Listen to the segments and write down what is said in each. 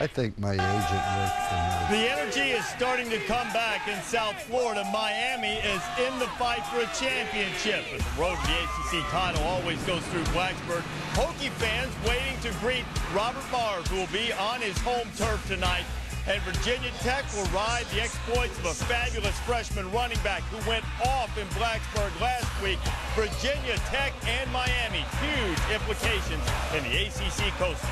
I think my agent worked for me. The energy is starting to come back in South Florida. Miami is in the fight for a championship. But the road to the ACC title always goes through Blacksburg. Hokie fans waiting to greet Robert Marve, who will be on his home turf tonight. And Virginia Tech will ride the exploits of a fabulous freshman running back who went off in Blacksburg last week. Virginia Tech and Miami, huge implications in the ACC Coastal.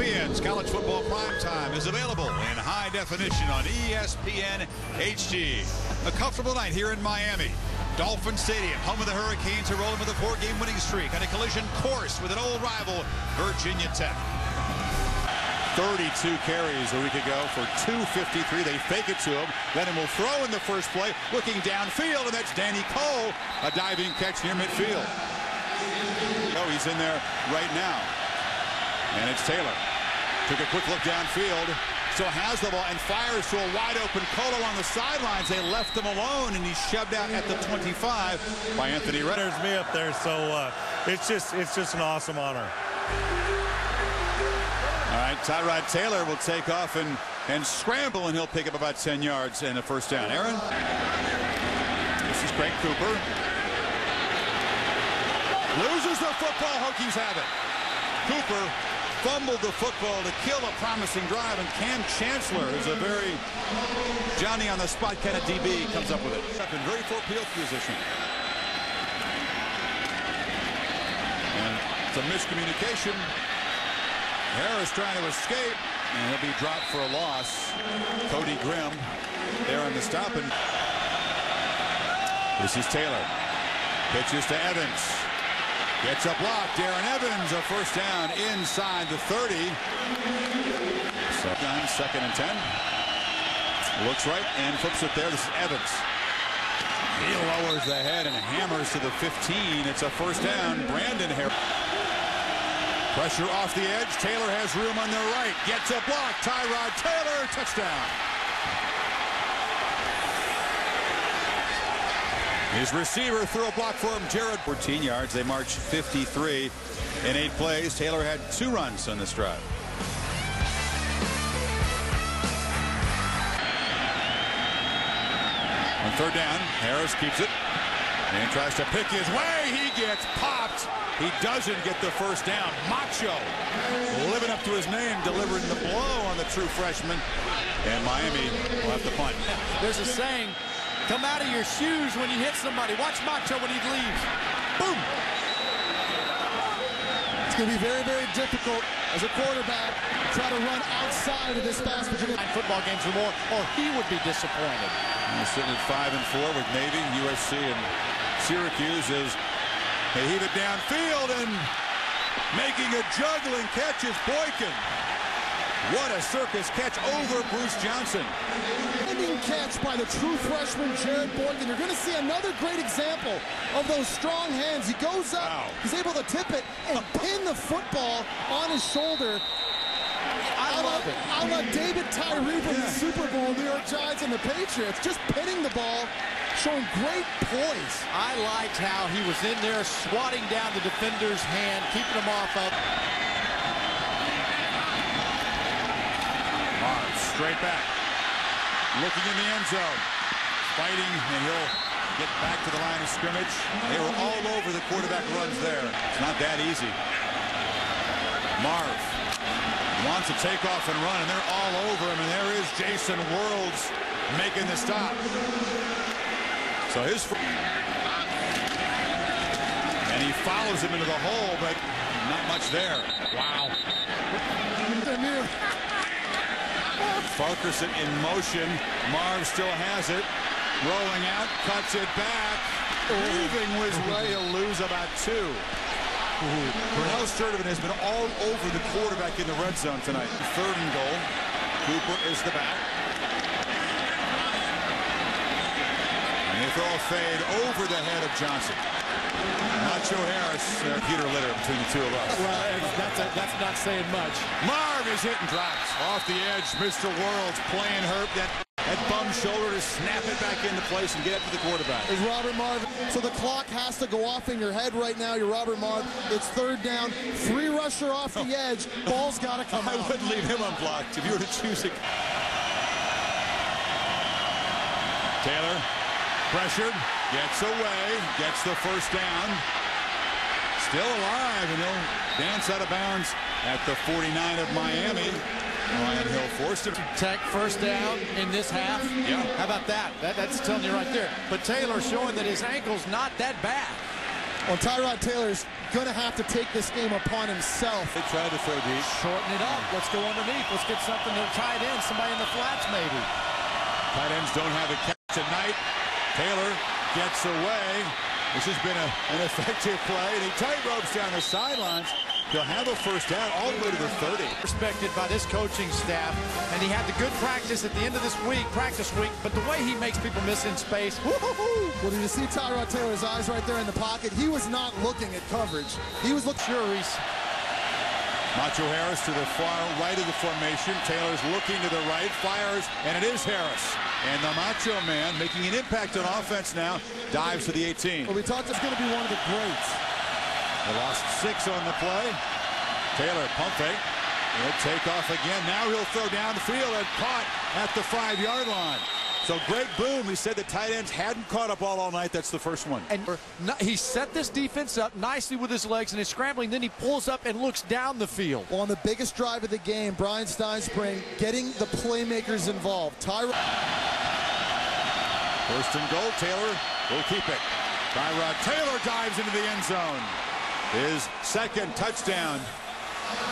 ESPN's college football primetime is available in high definition on ESPN HD. A comfortable night here in Miami. Dolphin Stadium, home of the Hurricanes, are rolling with a four-game winning streak on a collision course with an old rival, Virginia Tech. 32 carries a week ago for 253. They fake it to him. Lennon will throw in the first play, looking downfield, and that's Danny Coale, a diving catch near midfield. Oh, he's in there right now. And it's Taylor. Took a quick look downfield. Still has the ball and fires to a wide open Coale on the sidelines. They left him alone, and he's shoved out at the 25 by Anthony Reddick. There's me up there, so uh, it's just it's just an awesome honor. All right, Tyrod Taylor will take off and, and scramble, and he'll pick up about 10 yards and a first down. Aaron? This is Graig Cooper. Loses the football. Hokies have it. Cooper fumbled the football to kill a promising drive, and Kam Chancellor is a very Johnny on the spot kind of DB comes up with it. In very full field position. And it's a miscommunication. Harris trying to escape, and he'll be dropped for a loss. Cody Grimm there on the stop, and this is Taylor. Pitches to Evans. Gets a block. Darren Evans, a first down inside the 30. Second, second and 10. Looks right and flips it there. This is Evans. He lowers the head and hammers to the 15. It's a first down. Brandon Harris. Pressure off the edge. Taylor has room on the right. Gets a block. Tyrod Taylor. Touchdown. His receiver threw a block for him. Jared 14 yards. They marched 53 in eight plays. Taylor had two runs on this drive. On third down, Harris keeps it and tries to pick his way. He gets popped. He doesn't get the first down. Macho living up to his name, delivering the blow on the true freshman. And Miami will have to punt. There's a saying, come out of your shoes when you hit somebody. Watch Macho when he leaves. Boom! It's going to be very, very difficult as a quarterback to try to run outside of this fast Virginia. Football games or more, or he would be disappointed. He's sitting at 5 and 4 with Navy, USC, and Syracuse as they heave it downfield and making a juggling catch is Boykin. What a circus catch over Bruce Johnson. Ending catch by the true freshman Jarrett Boykin. You're going to see another great example of those strong hands. He goes up, Wow. he's able to tip it and pin the football on his shoulder. I love it. I love David Tyree from the Super Bowl, New York Giants and the Patriots, just pinning the ball, showing great poise. I liked how he was in there swatting down the defender's hand, keeping him off of. Marve straight back. Looking in the end zone. Fighting, and he'll get back to the line of scrimmage. They were all over the quarterback runs there. It's not that easy. Marve wants to take off and run, and they're all over him, and there is Jason Worilds making the stop. So his... And he follows him into the hole, but not much there. Wow. Farkerson in motion. Marve still has it. Rolling out, cuts it back. Leaving was Ray. He'll lose about two. Purnell Sturdivant has been all over the quarterback in the red zone tonight. Third and goal. Cooper is the back. And they throw a fade over the head of Johnson. Nacho Harris, uh, Peter Litter between the two of us. Well, that's, a, that's not saying much. Marve is hit and drops off the edge. Mr. Worilds playing hurt. That That bum shoulder to snap it back into place and get it to the quarterback. Is Robert Marve. So the clock has to go off in your head right now. You're Robert Marve. It's third down. Free rusher off the edge. Ball's got to come I out. wouldn't leave him unblocked if you were to choose it. Taylor, pressured, gets away, gets the first down. Still alive, and he'll dance out of bounds at the 49 of Miami. Ryan Hill forced him. Tech first down in this half. Yeah. How about that? that? That's telling you right there. But Taylor showing that his ankle's not that bad. Well, Tyrod Taylor's going to have to take this game upon himself. They tried to throw deep. Shorten it up. Let's go underneath. Let's get something to tight end. Somebody in the flats maybe. Tight ends don't have a catch tonight. Taylor gets away. This has been a, an effective play, and he tight ropes down the sidelines. He'll have a first down all the way to the 30. Respected by this coaching staff, and he had the good practice at the end of this week, practice week, but the way he makes people miss in space, woo-hoo-hoo. Well, did you see Tyrod Taylor's eyes right there in the pocket? He was not looking at coverage. He was looking. Sure, Reese. Macho Harris to the far right of the formation. Taylor's looking to the right, fires, and it is Harris. And the Macho Man making an impact on offense now, dives to the 18. Well, we talked it's going to be one of the greats. They lost six on the play. Taylor pump fake. He'll take off again. Now he'll throw down the field and caught at the five-yard line. So Greg Boone, we said the tight ends hadn't caught up all all night. That's the first one. And he set this defense up nicely with his legs and his scrambling. Then he pulls up and looks down the field. Well, on the biggest drive of the game, Bryan Stinespring getting the playmakers involved. Tyrod. First and goal, Taylor will keep it. Tyrod Taylor dives into the end zone. His second touchdown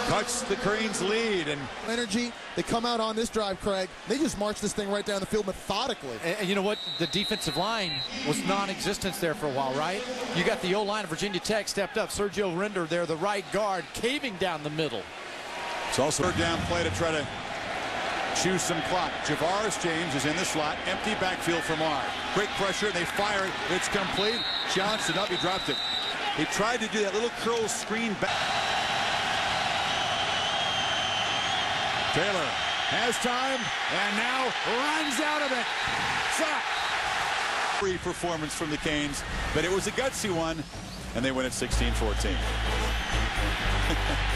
cuts the Cranes lead. And energy. They come out on this drive, Craig. They just march this thing right down the field methodically. And, and you know what? The defensive line was non-existent there for a while, right? You got the O-line of Virginia Tech stepped up. Sergio Render there, the right guard, caving down the middle. it's also a third down play to try to choose some clock. Javaris James is in the slot. Empty backfield for R. Quick pressure. They fire it. It's complete. Johnson up. He dropped it. He tried to do that little curl screen back. Taylor has time and now runs out of it. Sack. Free performance from the Canes, but it was a gutsy one, and they win at 16-14.